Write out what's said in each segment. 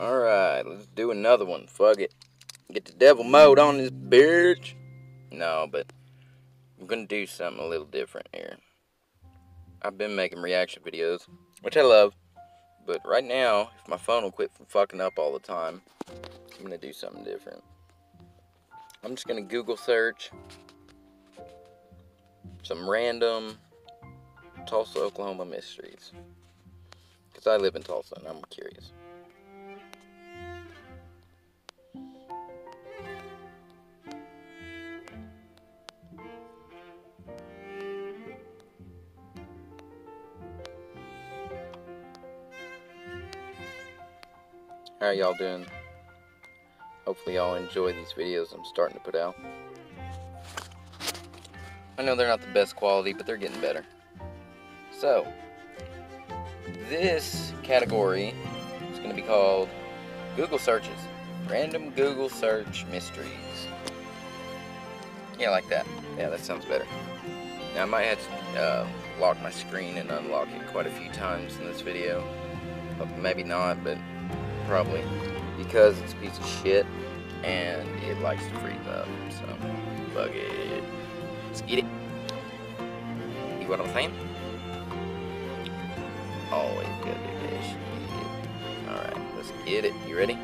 Alright, let's do another one. Fuck it. Get the devil mode on this bitch. No, but I'm gonna do something a little different here. I've been making reaction videos, which I love. But right now, if my phone will quit from fucking up all the time, I'm gonna do something different. I'm just gonna Google search some random Tulsa, Oklahoma mysteries. Because I live in Tulsa and I'm curious. How y'all doing? Hopefully y'all enjoy these videos I'm starting to put out. I know they're not the best quality, but they're getting better. So, this category is going to be called Google Searches. Random Google Search Mysteries. Yeah, like that. Yeah, that sounds better. Now, I might have to uh, lock my screen and unlock it quite a few times in this video. Maybe not, but probably. Because it's a piece of shit and it likes to freeze up. So, fuck it. Let's get it. You what I'm saying? Always good shit. Alright, let's get it. You ready?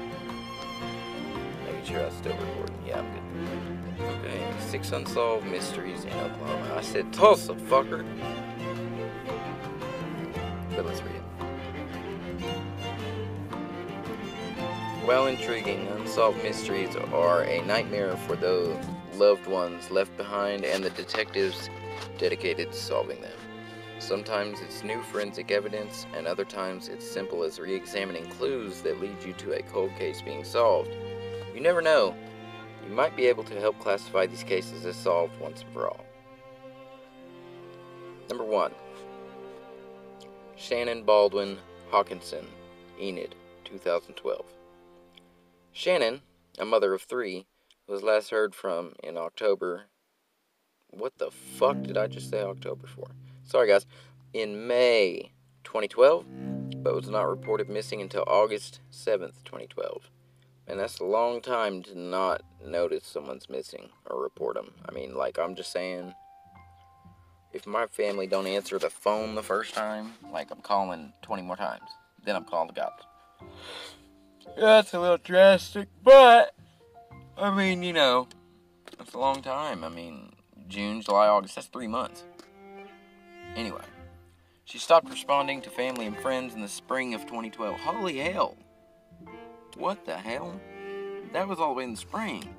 Making sure I'm still recording. Yeah, I'm good. Okay, six unsolved mysteries in Oklahoma. I said Tulsa, fucker. While intriguing, unsolved mysteries are a nightmare for the loved ones left behind and the detectives dedicated to solving them. Sometimes it's new forensic evidence, and other times it's simple as re examining clues that lead you to a cold case being solved. You never know. You might be able to help classify these cases as solved once and for all. Number 1 Shannon Baldwin Hawkinson, Enid, 2012. Shannon, a mother of three, was last heard from in October. What the fuck did I just say October for? Sorry, guys. In May 2012, but was not reported missing until August 7th, 2012. And that's a long time to not notice someone's missing or report them. I mean, like, I'm just saying, if my family don't answer the phone the first time, like, I'm calling 20 more times, then I'm calling the cops. That's a little drastic, but I mean, you know, that's a long time. I mean, June, July, August, that's three months. Anyway, she stopped responding to family and friends in the spring of 2012. Holy hell! What the hell? That was all the way in the spring.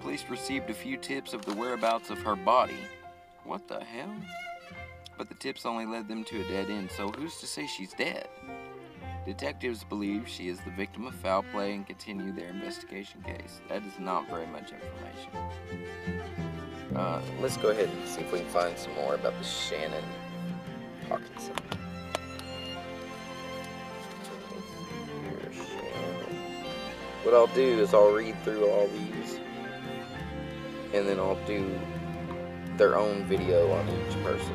Police received a few tips of the whereabouts of her body. What the hell? But the tips only led them to a dead end, so who's to say she's dead? Detectives believe she is the victim of foul play and continue their investigation case. That is not very much information. Uh, let's go ahead and see if we can find some more about the Shannon Hawkinson. What I'll do is I'll read through all these and then I'll do their own video on each person.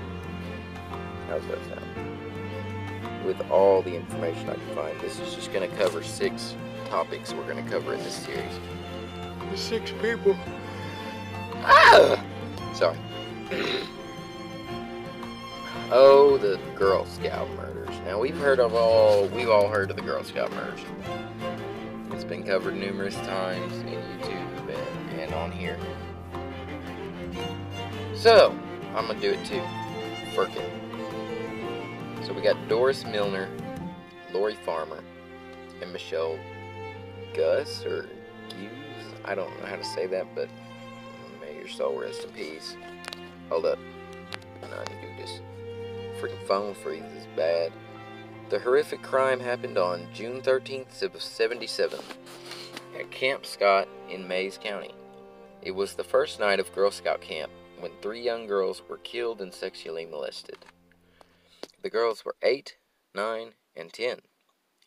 How's that sound? With all the information I can find. This is just going to cover six topics we're going to cover in this series. The six people. Ah! Sorry. oh, the Girl Scout murders. Now we've heard of all, we've all heard of the Girl Scout murders. It's been covered numerous times in YouTube and, and on here. So, I'm gonna do it too. Firkin. We got Doris Milner, Lori Farmer, and Michelle Gus or Hughes. I don't know how to say that, but may your soul rest in peace. Hold up. I can do this. Freaking phone freeze is bad. The horrific crime happened on June 13th of 77 at Camp Scott in Mayes County. It was the first night of Girl Scout camp when three young girls were killed and sexually molested. The girls were 8, 9, and 10,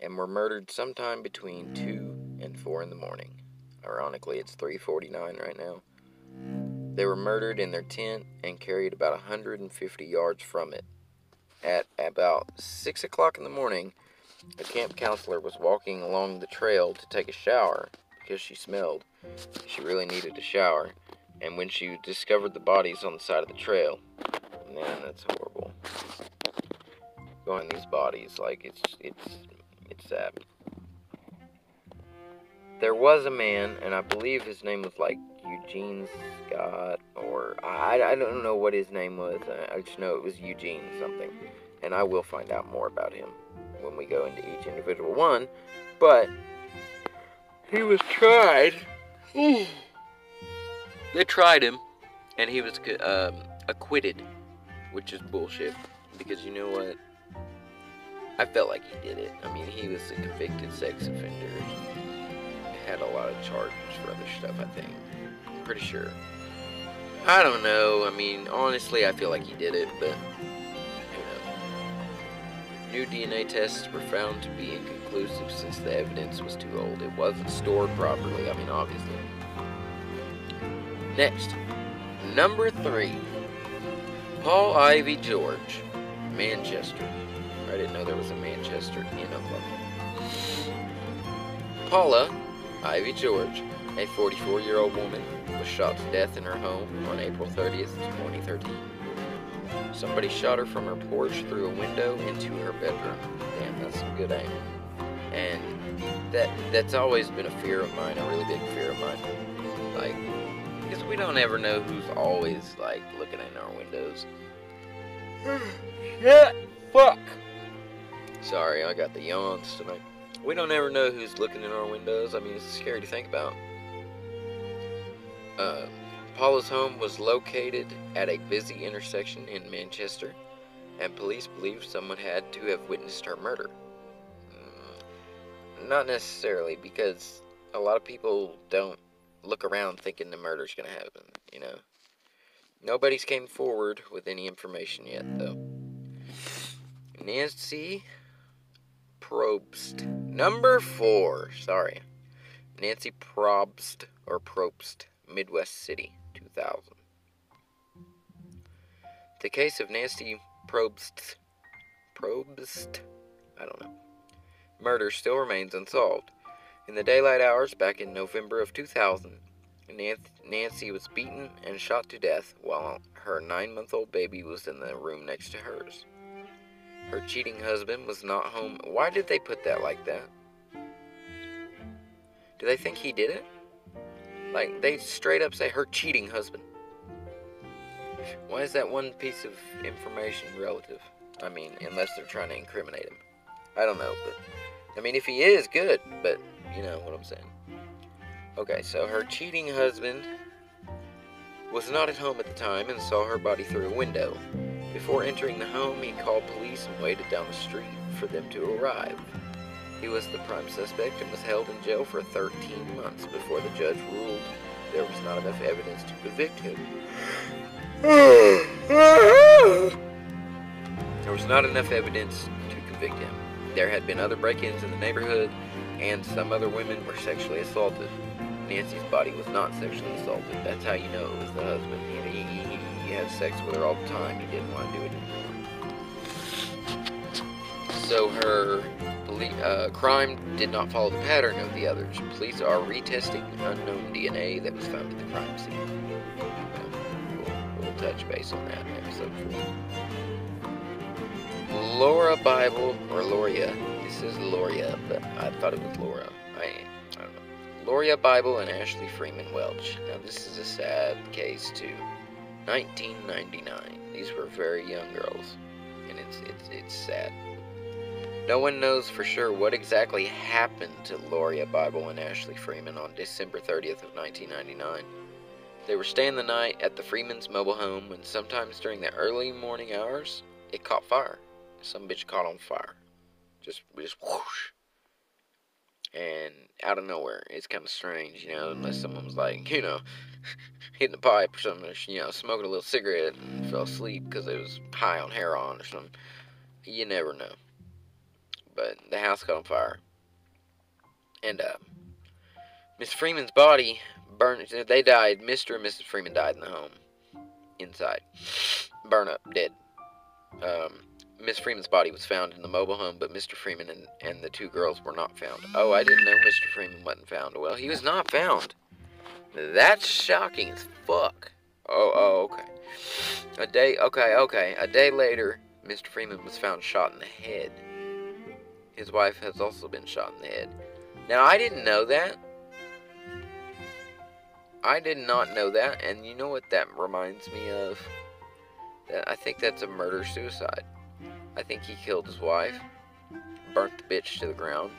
and were murdered sometime between 2 and 4 in the morning. Ironically, it's 3:49 right now. They were murdered in their tent and carried about 150 yards from it. At about 6 o'clock in the morning, A camp counselor was walking along the trail to take a shower because she smelled. She really needed a shower. And when she discovered the bodies on the side of the trail, man, that's horrible. Going these bodies, like it's it's it's sad. There was a man, and I believe his name was like Eugene Scott, or I, I don't know what his name was. I just know it was Eugene something, and I will find out more about him when we go into each individual one. But he was tried. they tried him, and he was um, acquitted, which is bullshit. Because you know what? I felt like he did it. I mean, he was a convicted sex offender. He had a lot of charges for other stuff, I think. I'm pretty sure. I don't know. I mean, honestly, I feel like he did it, but New DNA tests were found to be inconclusive since the evidence was too old. It wasn't stored properly, I mean, obviously. Next, number three Paul Ivy George, Manchester. I didn't know there was a Manchester in Oklahoma. Paula Ivy George, a 44 year old woman, was shot to death in her home on April 30th, 2013. Somebody shot her from her porch through a window into her bedroom. Damn, that's some good aim. And that that's always been a fear of mine, a really big fear of mine. Like, because we don't ever know who's always like looking in our windows. Shit, fuck. Sorry, I got the yawns tonight. We don't ever know who's looking in our windows. I mean, it's scary to think about. Uh, Paula's home was located at a busy intersection in Manchester, and police believe someone had to have witnessed her murder. Mm, not necessarily, because a lot of people don't look around thinking the murder's gonna happen, you know. Nobody's came forward with any information yet, though. Nancy Probst. Number four. Sorry. Nancy Probst, or Probst, Midwest City. 2000. The case of Nancy Probst, Probst, I don't know, murder still remains unsolved. In the daylight hours back in November of 2000, Nancy was beaten and shot to death while her nine month old baby was in the room next to hers. Her cheating husband was not home. Why did they put that like that? Do they think he did it? Like, they straight up say her cheating husband. Why is that one piece of information relative? I mean, unless they're trying to incriminate him. I don't know, but. I mean, if he is, good, but you know what I'm saying. Okay, so her cheating husband was not at home at the time and saw her body through a window. Before entering the home, he called police and waited down the street for them to arrive. He was the prime suspect and was held in jail for 13 months before the judge ruled there was not enough evidence to convict him. There was not enough evidence to convict him. There had been other break ins in the neighborhood, and some other women were sexually assaulted. Nancy's body was not sexually assaulted. That's how you know it was the husband. He, had sex with her all the time. He didn't want to do it anymore. So her uh, crime did not follow the pattern of the others. Police are retesting unknown DNA that was found at the crime scene. we'll, we'll touch base on that in episode 4. Laura Bible, or Lauria, this is Lauria, but I thought it was Laura. I, I don't know. Lauria Bible and Ashley Freeman Welch. Now, this is a sad case, too. 1999. These were very young girls, and it's, it's, it's sad. No one knows for sure what exactly happened to Lauria Bible and Ashley Freeman on December 30th of 1999. They were staying the night at the Freeman's mobile home when sometimes during the early morning hours, it caught fire. Some bitch caught on fire. Just, just whoosh. And out of nowhere. It's kind of strange, you know, unless someone was like, you know, hitting the pipe or something, you know, smoking a little cigarette and fell asleep because it was high on heroin or something. You never know but the house caught on fire. And uh, Miss Freeman's body burned. They died. Mr. and Mrs. Freeman died in the home, inside, burn up, dead. Um, Miss Freeman's body was found in the mobile home, but Mr. Freeman and, and the two girls were not found. Oh, I didn't know Mr. Freeman wasn't found. Well, he was not found. That's shocking as fuck. Oh, oh, okay. A day, okay, okay. A day later, Mr. Freeman was found shot in the head. His wife has also been shot in the head. Now, I didn't know that. I did not know that, and you know what that reminds me of? That I think that's a murder suicide. I think he killed his wife, burnt the bitch to the ground,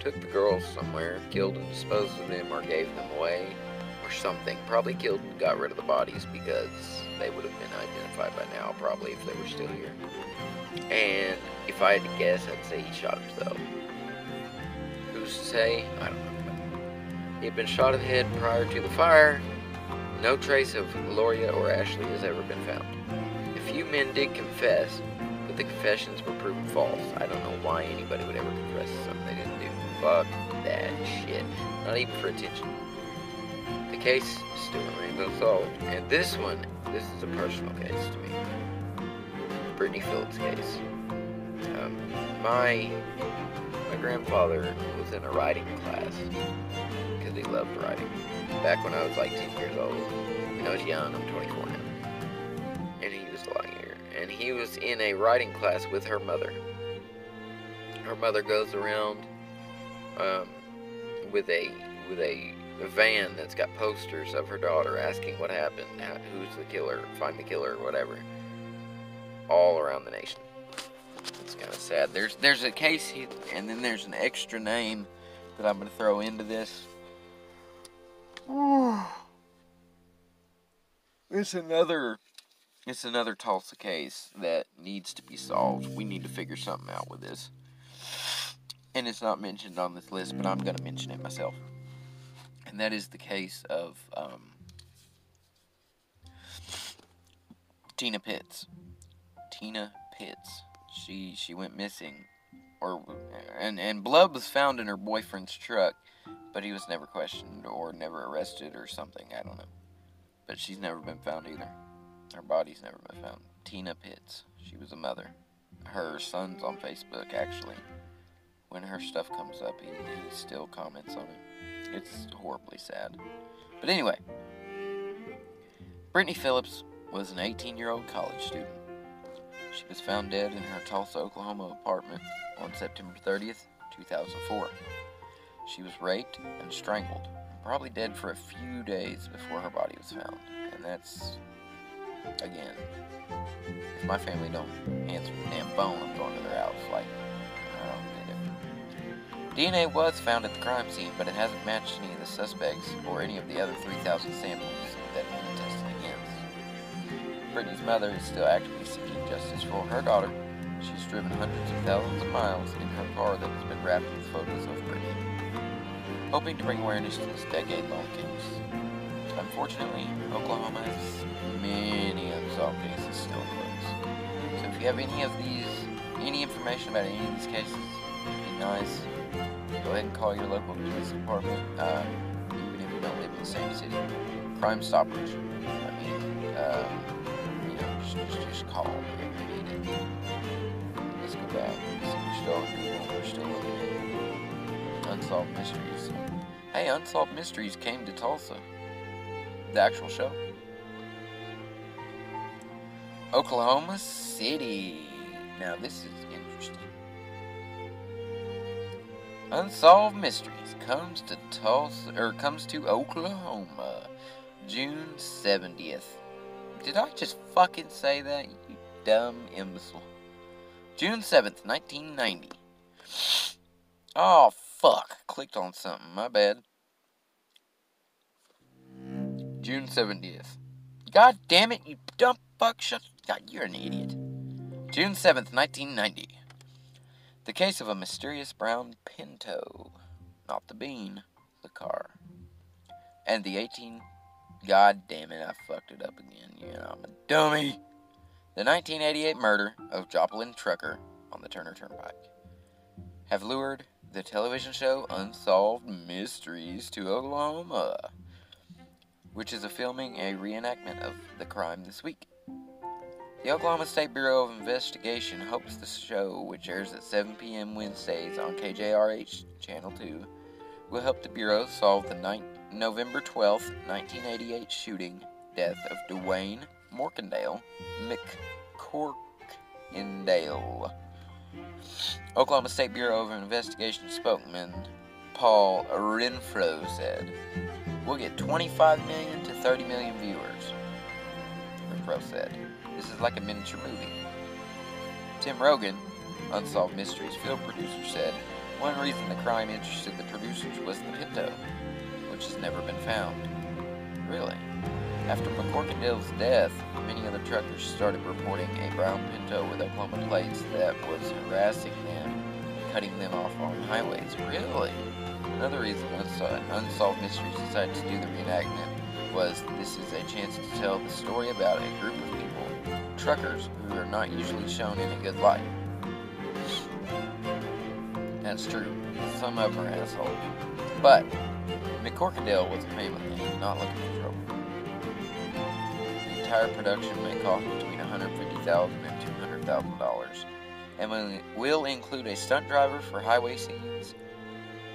took the girls somewhere, killed and disposed of them, or gave them away, or something. Probably killed and got rid of the bodies because they would have been identified by now, probably if they were still here. And if I had to guess, I'd say he shot himself. Who's to say? I don't know. He had been shot in the head prior to the fire. No trace of Gloria or Ashley has ever been found. A few men did confess, but the confessions were proven false. I don't know why anybody would ever confess something they didn't. Fuck that shit. Not even for attention. The case still remains unsolved. And this one, this is a personal case to me. Brittany Phillips case. Um, my my grandfather was in a writing class because he loved writing. Back when I was like 10 years old. When I was young, I'm 24 now. And he was a lot. And he was in a writing class with her mother. Her mother goes around um, with a with a, van that's got posters of her daughter asking what happened, who's the killer, find the killer, whatever, all around the nation. It's kind of sad. There's there's a case, he, and then there's an extra name that I'm going to throw into this. It's another it's another Tulsa case that needs to be solved. We need to figure something out with this. And it's not mentioned on this list, but I'm going to mention it myself. And that is the case of um, Tina Pitts. Tina Pitts. She she went missing, or and and blood was found in her boyfriend's truck, but he was never questioned or never arrested or something. I don't know. But she's never been found either. Her body's never been found. Tina Pitts. She was a mother. Her son's on Facebook, actually. When her stuff comes up, he, he still comments on it. It's horribly sad. But anyway, Brittany Phillips was an 18 year old college student. She was found dead in her Tulsa, Oklahoma apartment on September 30th, 2004. She was raped and strangled probably dead for a few days before her body was found. And that's, again, if my family don't answer the damn phone, I'm going to their house. Like, DNA was found at the crime scene, but it hasn't matched any of the suspects or any of the other 3,000 samples that have been tested against. Brittany's mother is still actively seeking justice for her daughter. She's driven hundreds of thousands of miles in her car that has been wrapped with photos of Brittany hoping to bring awareness to this decade-long case. Unfortunately, Oklahoma has many unsolved cases still closed. So if you have any of these, any information about any of these cases, it'd be nice. Go ahead and call your local police department, uh, even if you don't live in the same city. Crime Stoppers. I mean, uh, you know, just, just, just call if you need it. Let's go back. See, we're still on Google. We're still looking unsolved mysteries. Hey, Unsolved Mysteries came to Tulsa. The actual show. Oklahoma City. Now, this is interesting. Unsolved Mysteries comes to Tulsa, or comes to Oklahoma, June 70th. Did I just fucking say that, you dumb imbecile? June 7th, 1990. Oh, fuck. Clicked on something. My bad. June 70th. God damn it, you dumb fuck. Shut. God, you're an idiot. June 7th, 1990. The case of a mysterious brown Pinto. Not the bean, the car. And the 18. God damn it, I fucked it up again. You know, I'm a dummy. The 1988 murder of Joplin Trucker on the Turner Turnpike have lured the television show Unsolved Mysteries to Oklahoma, which is a filming a reenactment of the crime this week. The Oklahoma State Bureau of Investigation hopes the show, which airs at 7 p.m. Wednesdays on KJRH Channel 2, will help the Bureau solve the ni- November 12, 1988 shooting death of Duane Morkendale McCorkindale. Oklahoma State Bureau of Investigation spokesman Paul Renfro said, We'll get 25 million to 30 million viewers. Renfro said, This is like a miniature movie. Tim Rogan, Unsolved Mysteries field producer, said, One reason the crime interested the producers was the Pinto, which has never been found. Really? After McCorkindale's death, many other truckers started reporting a brown Pinto with Oklahoma plates that was harassing them, cutting them off on highways. Really? Another reason uh, Unsolved Mysteries decided to do the reenactment was this is a chance to tell the story about a group of people, truckers, who are not usually shown in a good light. That's true. Some of them are assholes. But McCorkindale was a family man, not looking for trouble The entire production may cost between $150,000 and $200,000 and will include a stunt driver for highway scenes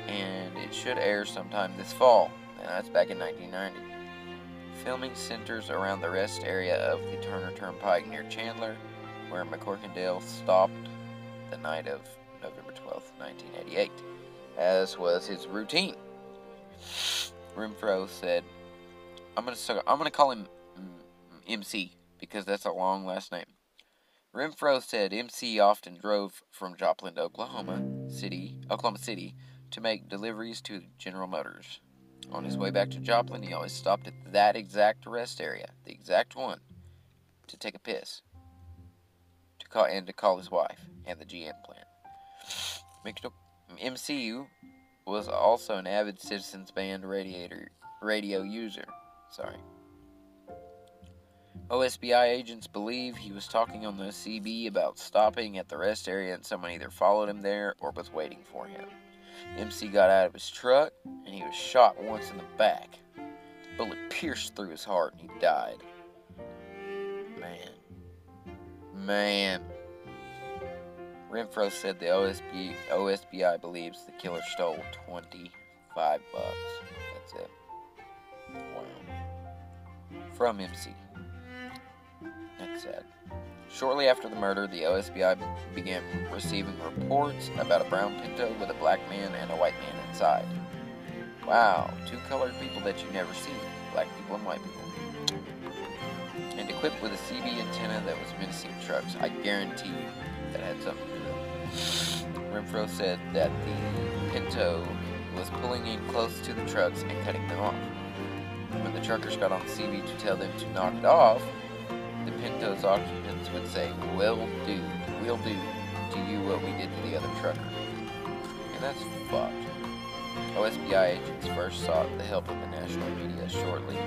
and it should air sometime this fall and that's back in 1990 filming centers around the rest area of the Turner Turnpike near Chandler where McCorkindale stopped the night of November 12, 1988 as was his routine Renfro said I'm gonna I'm gonna call him mm, MC because that's a long last name. Renfro said MC often drove from Joplin to Oklahoma City, Oklahoma City, to make deliveries to General Motors. On his way back to Joplin, he always stopped at that exact rest area, the exact one, to take a piss, to call and to call his wife and the GM plant. MCU was also an avid Citizens Band radiator radio user. Sorry. OSBI agents believe he was talking on the CB about stopping at the rest area and someone either followed him there or was waiting for him. MC got out of his truck and he was shot once in the back. The bullet pierced through his heart and he died. Man. Man. Renfro said the OSB, OSBI believes the killer stole 25 bucks. That's it. Wow. From MC. That's sad. Shortly after the murder, the OSBI began receiving reports about a brown Pinto with a black man and a white man inside. Wow, two colored people that you never see black people and white people. And equipped with a CB antenna that was menacing trucks. I guarantee you that had something to do with it. Renfro said that the Pinto was pulling in close to the trucks and cutting them off. When the truckers got on CB to tell them to knock it off, the Pinto's occupants would say, We'll do, we'll do to you what we did to the other trucker. And that's fucked. OSBI agents first sought the help of the national media shortly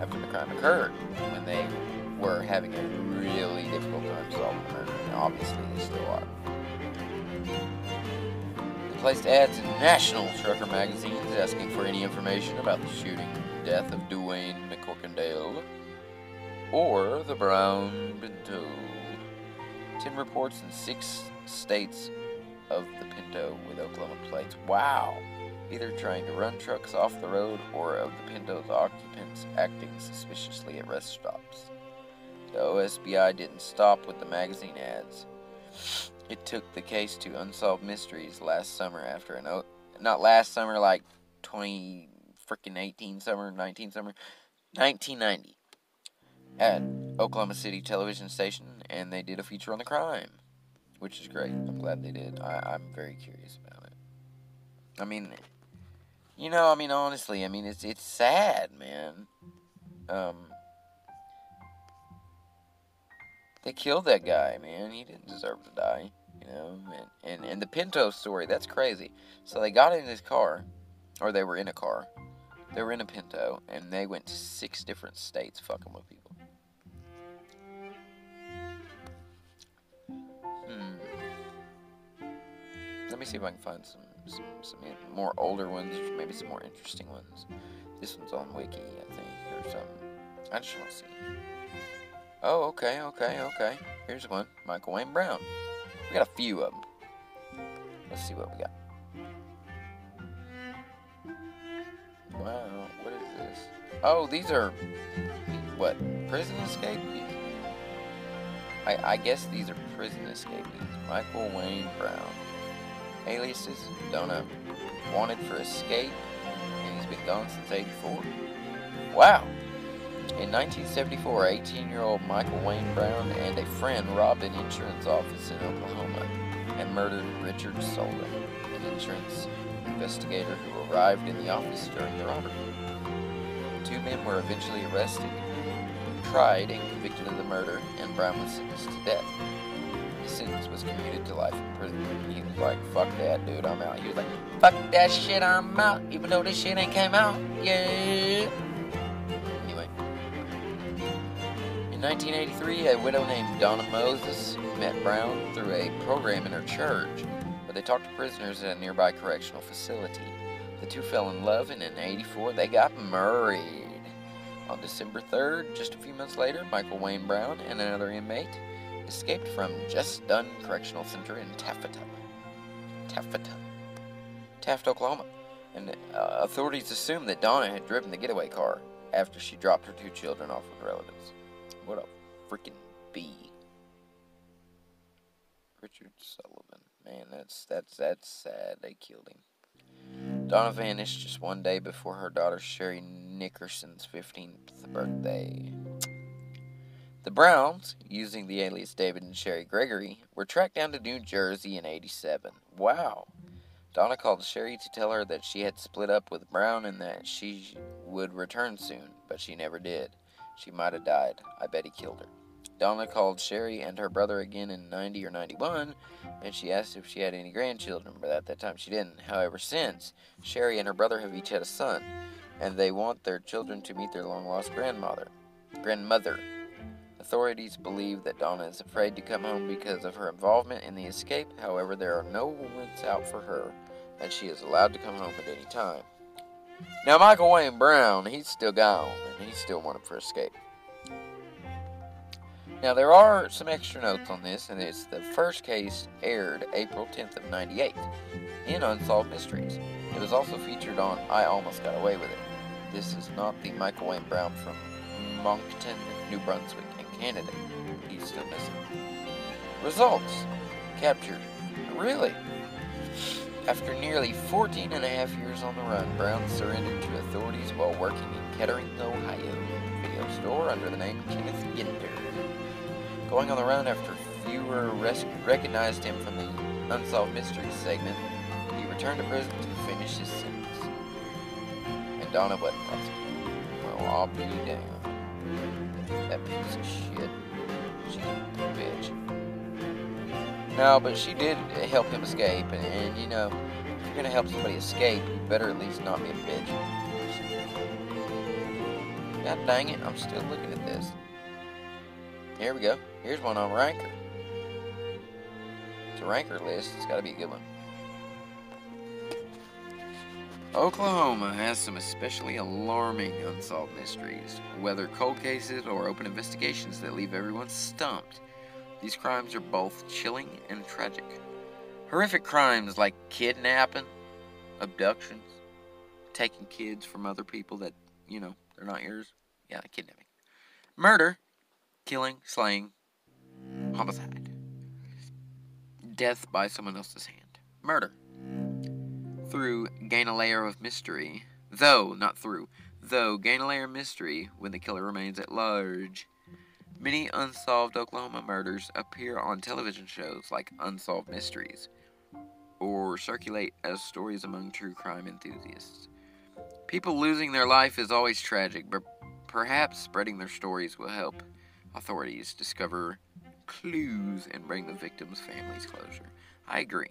after the crime occurred, when they were having a really difficult time solving the murder, and obviously they still are. They placed ads in national trucker magazines asking for any information about the shooting death of Duane McCorkindale or the brown Pinto. Tim reports in six states of the Pinto with Oklahoma plates. Wow! Either trying to run trucks off the road or of the Pinto's occupants acting suspiciously at rest stops. The OSBI didn't stop with the magazine ads. It took the case to Unsolved Mysteries last summer after an o- not last summer like 20 freaking 18 summer 19 summer 1990 at Oklahoma City television station, and they did a feature on the crime, which is great. I'm glad they did. I, I'm very curious about it. I mean, you know, I mean, honestly, I mean, it's it's sad, man. Um, they killed that guy, man. He didn't deserve to die, you know. And and, and the Pinto story, that's crazy. So they got in his car, or they were in a car. They were in a Pinto, and they went to six different states fucking with people. Let me see if I can find some, some, some more older ones, or maybe some more interesting ones. This one's on Wiki, I think, or something. I just want to see. Oh, okay, okay, okay. Here's one. Michael Wayne Brown. We got a few of them. Let's see what we got. Wow, what is this? Oh, these are what? Prison escapees? I, I guess these are prison escapees. Michael Wayne Brown. Aliases? Don't know. Wanted for escape, and he's been gone since 84. Wow. In 1974, 18-year-old Michael Wayne Brown and a friend robbed an insurance office in Oklahoma and murdered Richard Solden, an insurance investigator who arrived in the office during the robbery. Two men were eventually arrested, tried, and convicted of the murder, and Brown was sentenced to death. Sentence was commuted to life in prison. He was like, fuck that, dude, I'm out. He was like, fuck that shit, I'm out, even though this shit ain't came out. Yeah. Anyway. In 1983, a widow named Donna Moses met Brown through a program in her church where they talked to prisoners at a nearby correctional facility. The two fell in love, and in 84, they got married. On December 3rd, just a few months later, Michael Wayne Brown and another inmate escaped from Jess Dunn Correctional Center in Taffeta. Taffeta. Taft, Oklahoma. And uh, authorities assumed that Donna had driven the getaway car after she dropped her two children off with relatives. What a freaking bee. Richard Sullivan. Man, that's that's that's sad. They killed him. Donna vanished just one day before her daughter Sherry Nickerson's 15th birthday. The Browns, using the alias David and Sherry Gregory, were tracked down to New Jersey in 87. Wow. Donna called Sherry to tell her that she had split up with Brown and that she would return soon, but she never did. She might have died. I bet he killed her. Donna called Sherry and her brother again in 90 or 91, and she asked if she had any grandchildren, but at that time she didn't. However, since, Sherry and her brother have each had a son, and they want their children to meet their long lost grandmother. Grandmother. Authorities believe that Donna is afraid to come home because of her involvement in the escape. However, there are no warrants out for her, and she is allowed to come home at any time. Now, Michael Wayne Brown, he's still gone, and he's still wanted for escape. Now, there are some extra notes on this, and it's the first case aired April 10th of 98 in Unsolved Mysteries. It was also featured on I Almost Got Away With It. This is not the Michael Wayne Brown from Moncton, New Brunswick, Canada. He's still missing. Results. Captured. Really? After nearly 14 and a half years on the run, Brown surrendered to authorities while working in Kettering, Ohio video store under the name Kenneth Ginder. Going on the run after fewer res- recognized him from the Unsolved Mysteries segment, he returned to prison to finish his sentence. And Donna wasn't prosecuted. Well, I'll be damned. That piece of shit. She's a bitch. No, but she did help him escape, and, and you know, if you're gonna help somebody escape, you better at least not be a bitch. God dang it, I'm still looking at this. Here we go. Here's one on Ranker. It's a Ranker list. It's got to be a good one. Oklahoma has some especially alarming unsolved mysteries, whether cold cases or open investigations that leave everyone stumped. These crimes are both chilling and tragic. Horrific crimes like kidnapping, abductions, taking kids from other people that, you know, they're not yours. Yeah, kidnapping. Murder, killing, slaying, homicide. Death by someone else's hand. Murder. Through gain a layer of mystery. Though, not through. Though gain a layer of mystery when the killer remains at large. Many unsolved Oklahoma murders appear on television shows like Unsolved Mysteries or circulate as stories among true crime enthusiasts. People losing their life is always tragic, but perhaps spreading their stories will help authorities discover clues and bring the victims' families closure. I agree.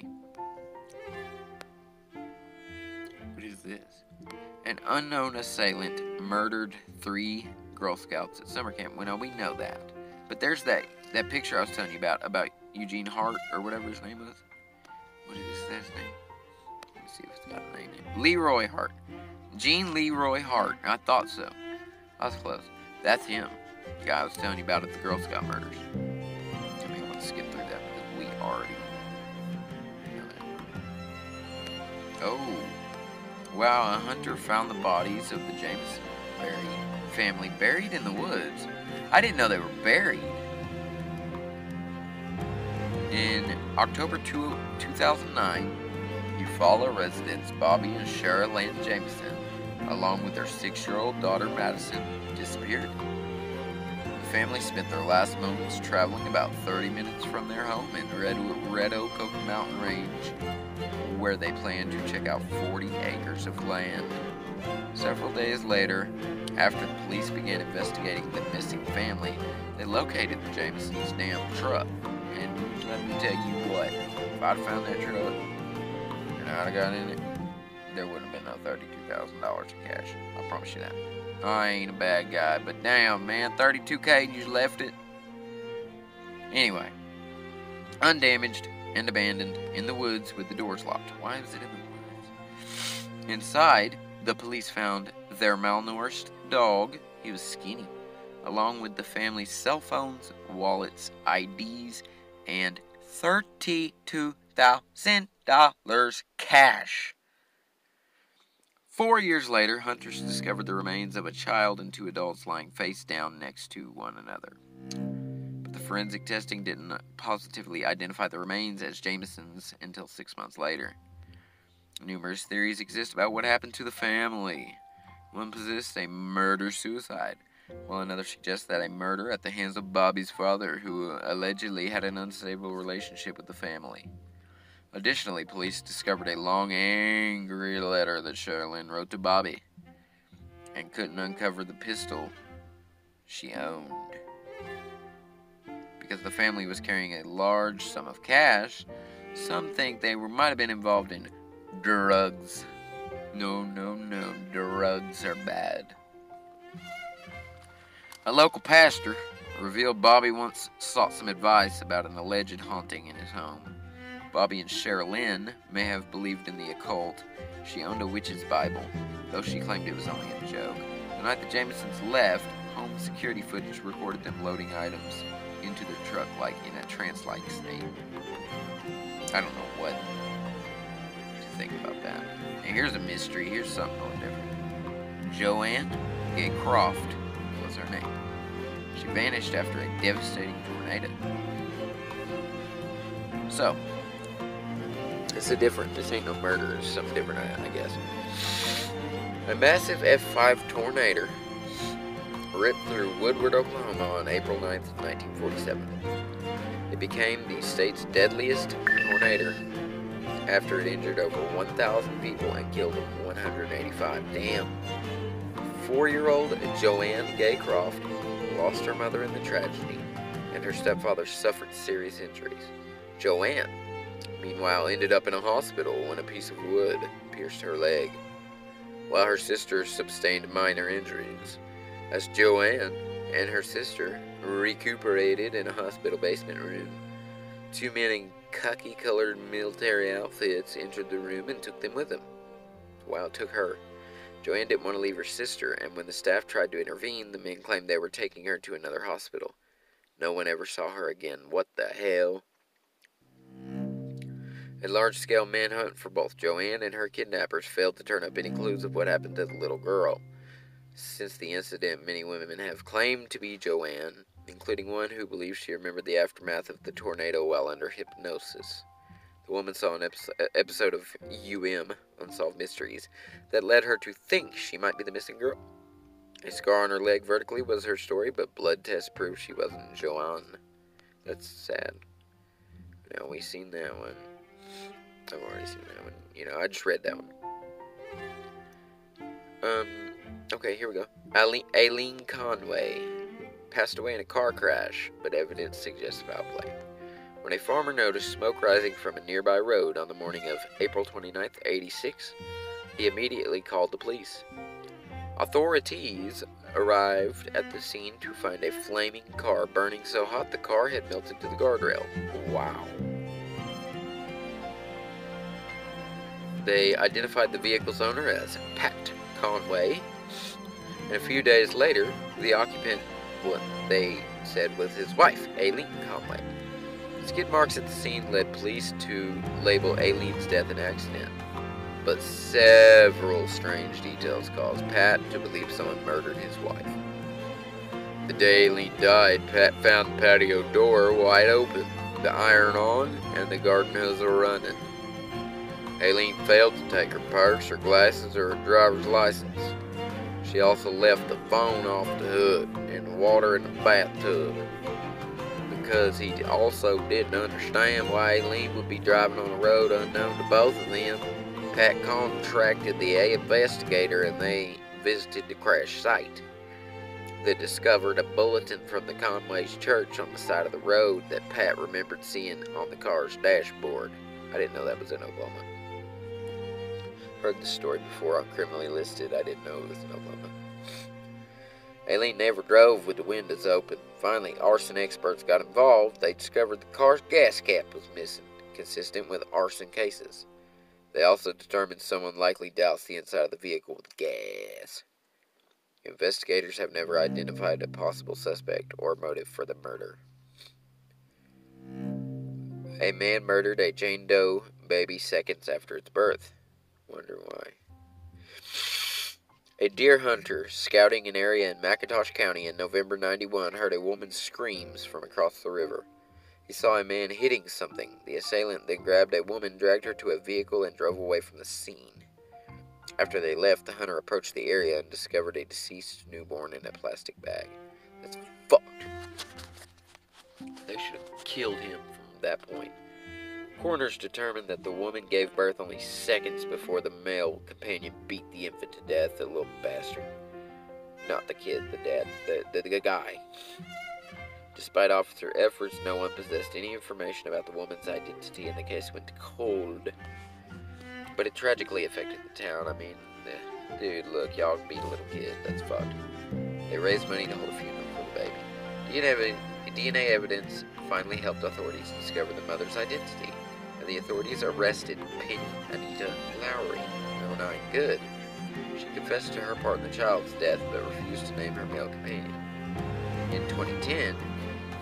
What is this? An unknown assailant murdered three Girl Scouts at summer camp. Well, now we know that. But there's that, that picture I was telling you about, about Eugene Hart, or whatever his name was. What is his name? Let me see if it's got a name Leroy Hart. Gene Leroy Hart. I thought so. I was close. That's him. The guy I was telling you about at the Girl Scout murders. I mean, let's skip through that because we already know that. Oh. Wow, a hunter found the bodies of the Jamison family buried in the woods. I didn't know they were buried. In October 2, 2009, Eufaula residents Bobby and Sherilyn Jamison, along with their six year old daughter Madyson, disappeared. The family spent their last moments traveling about 30 minutes from their home in Red, Red Oak Mountain Range, where they plan to check out 40 acres of land. Several days later, after the police began investigating the missing family, they located the Jamisons' damn truck. And let me tell you what, if I'd found that truck and I'd have got in it, there wouldn't have been no $32,000 in cash. I promise you that. I ain't a bad guy, but damn, man, 32K and you left it. Anyway, undamaged and abandoned in the woods with the doors locked. Why is it in the woods? Inside, the police found their malnourished dog, he was skinny, along with the family's cell phones, wallets, IDs, and $32,000 cash. Four years later, hunters discovered the remains of a child and two adults lying face down next to one another. Forensic testing didn't positively identify the remains as Jamison's until six months later. Numerous theories exist about what happened to the family. One posits a murder suicide, while another suggests that a murder at the hands of Bobby's father, who allegedly had an unstable relationship with the family. Additionally, police discovered a long, angry letter that Sherilyn wrote to Bobby and couldn't uncover the pistol she owned. Because the family was carrying a large sum of cash, some think they were, might have been involved in drugs. No, no, no, drugs are bad. A local pastor revealed Bobby once sought some advice about an alleged haunting in his home. Bobby and Sherilyn may have believed in the occult. She owned a witch's Bible, though she claimed it was only a joke. The night the Jamisons left, home security footage recorded them loading items truck like in a trance-like state. I don't know what to think about that. And here's a mystery. Here's something a little different. Joanne Gay Croft was her name. She vanished after a devastating tornado. So, it's a different. This ain't no murder. It's something different, I, I guess. A massive F5 tornado ripped through Woodward, Oklahoma on April 9th, 1947. It became the state's deadliest tornado after it injured over 1,000 people and killed 185. Damn. Four year old Joanne Gaycroft lost her mother in the tragedy, and her stepfather suffered serious injuries. Joanne, meanwhile, ended up in a hospital when a piece of wood pierced her leg, while her sister sustained minor injuries. As Joanne and her sister recuperated in a hospital basement room, two men in khaki colored military outfits entered the room and took them with them. While it took her. Joanne didn't want to leave her sister, and when the staff tried to intervene, the men claimed they were taking her to another hospital. No one ever saw her again. What the hell? A large scale manhunt for both Joanne and her kidnappers failed to turn up any clues of what happened to the little girl. Since the incident, many women have claimed to be Joanne, including one who believes she remembered the aftermath of the tornado while under hypnosis. The woman saw an episode of UM, Unsolved Mysteries, that led her to think she might be the missing girl. A scar on her leg vertically was her story, but blood tests proved she wasn't Joanne. That's sad. Now we've seen that one. I've already seen that one. You know, I just read that one. Um, okay, here we go. Aileen Conway passed away in a car crash, but evidence suggests foul play. When a farmer noticed smoke rising from a nearby road on the morning of April 29, 86, he immediately called the police. Authorities arrived at the scene to find a flaming car burning so hot the car had melted to the guardrail. Wow. They identified the vehicle's owner as Pat Conway, and a few days later, the occupant what they said was his wife, Aileen Conway. Skid marks at the scene led police to label Aileen's death an accident, but several strange details caused Pat to believe someone murdered his wife. The day Aileen died, Pat found the patio door wide open, the iron on, and the garden hose running. Aileen failed to take her purse, her glasses, or her driver's license. She also left the phone off the hook and water in the bathtub. Because he also didn't understand why Aileen would be driving on a road unknown to both of them, Pat contracted the A investigator and they visited the crash site. They discovered a bulletin from the Conway's church on the side of the road that Pat remembered seeing on the car's dashboard. I didn't know that was in Oklahoma. Heard the story before on Criminally Listed. I didn't know it was in Oklahoma. Aileen never drove with the windows open. Finally, arson experts got involved. They discovered the car's gas cap was missing, consistent with arson cases. They also determined someone likely doused the inside of the vehicle with gas. Investigators have never identified a possible suspect or motive for the murder. A man murdered a Jane Doe baby seconds after its birth. Wonder why. A deer hunter scouting an area in McIntosh County in November 91 heard a woman's screams from across the river. He saw a man hitting something. The assailant then grabbed a woman, dragged her to a vehicle, and drove away from the scene. After they left, the hunter approached the area and discovered a deceased newborn in a plastic bag. That's fucked. They should have killed him from that point. Coroners determined that the woman gave birth only seconds before the male companion beat the infant to death, the little bastard. Not the kid, the dad, the, the, the guy. Despite officer efforts, no one possessed any information about the woman's identity, and the case went cold. But it tragically affected the town. I mean, eh, dude, look, y'all beat a little kid. That's fucked. They raised money to hold a funeral for the baby. DNA, DNA evidence finally helped authorities discover the mother's identity and the authorities arrested Penny Anita Lowry. No, not good. She confessed to her part in the child's death, but refused to name her male companion. In 2010,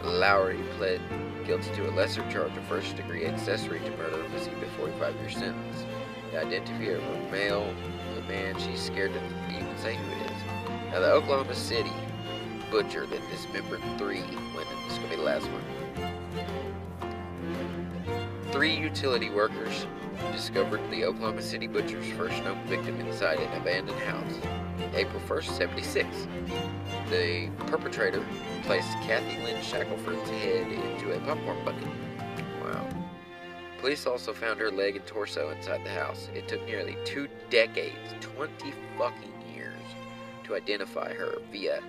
Lowry pled guilty to a lesser charge of first-degree accessory to murder and a 45-year sentence. The identity of her male, the man she's scared to even say who it is. Now, the Oklahoma City butcher that dismembered three women, this is going to be the last one, Three utility workers discovered the Oklahoma City butcher's first known victim inside an abandoned house. April 1st, 76. The perpetrator placed Kathy Lynn Shackelford's head into a popcorn bucket. Wow. Police also found her leg and torso inside the house. It took nearly two decades, 20 fucking years, to identify her via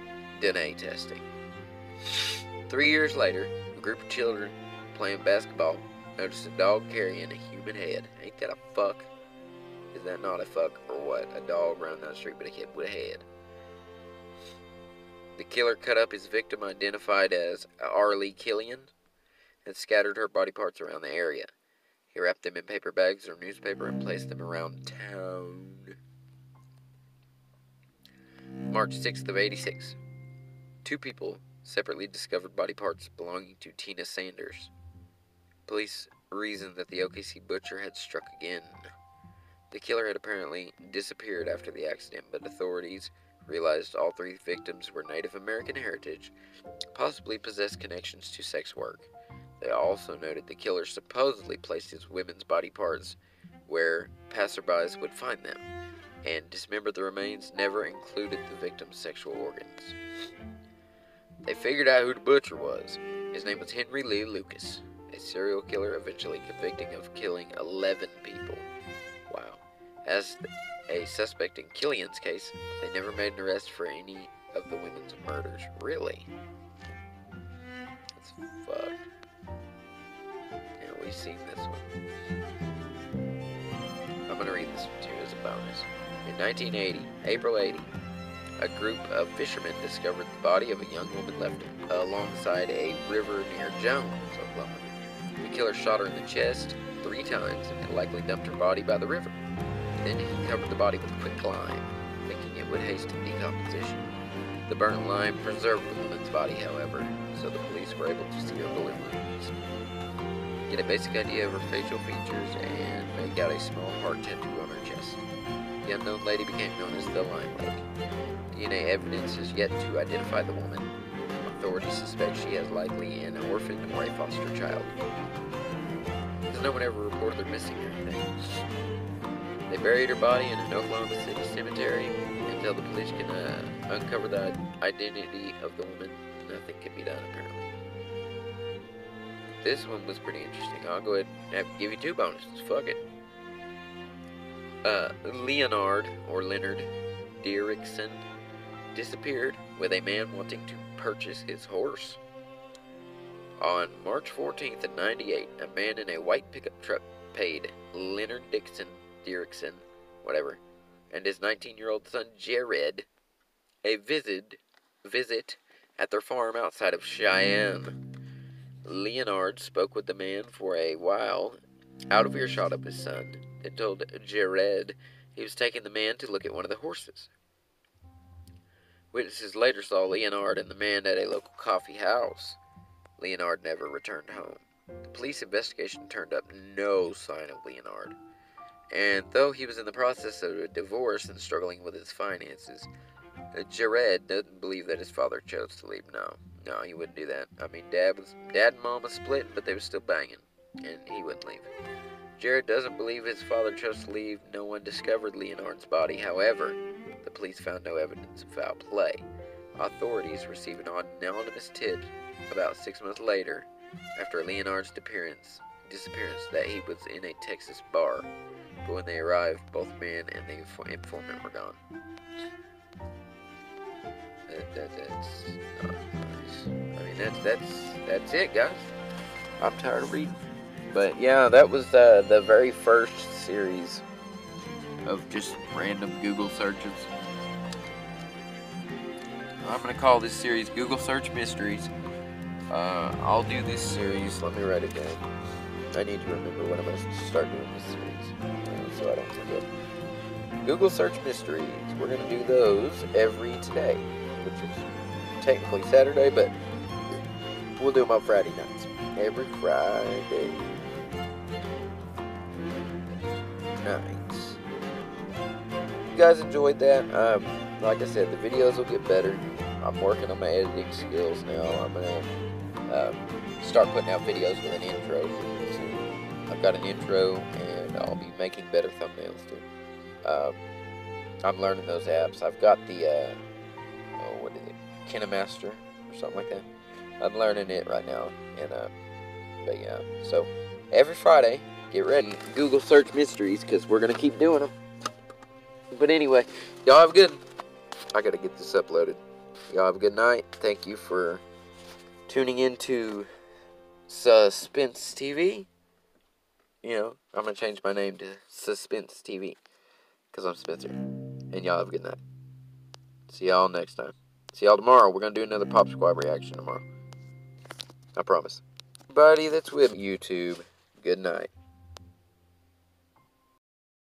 DNA testing. Three years later, a group of children playing basketball Noticed a dog carrying a human head. Ain't that a fuck? Is that not a fuck or what? A dog running down the street with a kid with a head. The killer cut up his victim, identified as Arlie Killian, and scattered her body parts around the area. He wrapped them in paper bags or newspaper and placed them around town. March 6th of 86. Two people separately discovered body parts belonging to Tina Sanders. Police reasoned that the OKC butcher had struck again. The killer had apparently disappeared after the accident, but authorities realized all three victims were Native American heritage, possibly possessed connections to sex work. They also noted the killer supposedly placed his women's body parts where passerbys would find them, and dismembered the remains never included the victim's sexual organs. They figured out who the butcher was. His name was Henry Lee Lucas serial killer eventually convicting of killing 11 people. Wow. As a suspect in Killian's case, they never made an arrest for any of the women's murders. Really? That's fucked. Yeah, we've seen this one. I'm gonna read this one too as a bonus. In 1980, April 80, a group of fishermen discovered the body of a young woman left uh, alongside a river near Jones, Oklahoma. The killer shot her in the chest three times and likely dumped her body by the river. Then he covered the body with quicklime, thinking it would hasten decomposition. The burnt lime preserved the woman's body, however, so the police were able to see her bullet wounds, get a basic idea of her facial features, and make out a small heart tattoo on her chest. The unknown lady became known as the Lime Lady. DNA evidence is yet to identify the woman. Authorities suspect she is likely an orphan or a foster child. No one ever reported her missing or anything. They buried her body in an Oklahoma City cemetery until the police can uh, uncover the identity of the woman. Nothing can be done, apparently. This one was pretty interesting. I'll go ahead and give you two bonuses. Fuck it. Uh, Leonard, or Leonard Dieriksen, disappeared with a man wanting to purchase his horse. On March 14th of 98, a man in a white pickup truck paid Leonard Dixon Dieriksen, whatever, and his 19-year-old son Jared a visit visit at their farm outside of Cheyenne. Leonard spoke with the man for a while, out of earshot of his son, and told Jared he was taking the man to look at one of the horses. Witnesses later saw Leonard and the man at a local coffee house. Leonard never returned home. The police investigation turned up no sign of Leonard. And though he was in the process of a divorce and struggling with his finances, uh, Jared doesn't believe that his father chose to leave. No, no, he wouldn't do that. I mean, dad was dad and mom split, but they were still banging, and he wouldn't leave. Jared doesn't believe his father chose to leave. No one discovered Leonard's body. However, the police found no evidence of foul play. Authorities received an anonymous tip about six months later, after Leonard's disappearance, disappearance that he was in a Texas bar. But when they arrived, both man and the informant were gone. That, that, that's nice. I mean, that's that's that's it, guys. I'm tired of reading. But yeah, that was uh, the very first series of just random Google searches. I'm gonna call this series Google Search Mysteries. Uh, I'll do this series. Let me write it down. I need to remember when I'm gonna start doing this series, uh, so I don't forget. Google Search Mysteries. We're gonna do those every today, which is technically Saturday, but we'll do them on Friday nights. Every Friday nights. You guys enjoyed that? Um, like I said, the videos will get better. I'm working on my editing skills now. I'm gonna um, start putting out videos with an intro. So I've got an intro, and I'll be making better thumbnails too. Um, I'm learning those apps. I've got the uh, oh, what is it, KineMaster or something like that. I'm learning it right now, and uh, but yeah. So every Friday, get ready. Google search mysteries because we're gonna keep doing them. But anyway, y'all have a good. I gotta get this uploaded. Y'all have a good night. Thank you for tuning into Suspense TV. You know, I'm gonna change my name to Suspense TV because I'm Spencer. And y'all have a good night. See y'all next time. See y'all tomorrow. We're gonna do another Pop Squad reaction tomorrow. I promise. Buddy that's with YouTube, good night.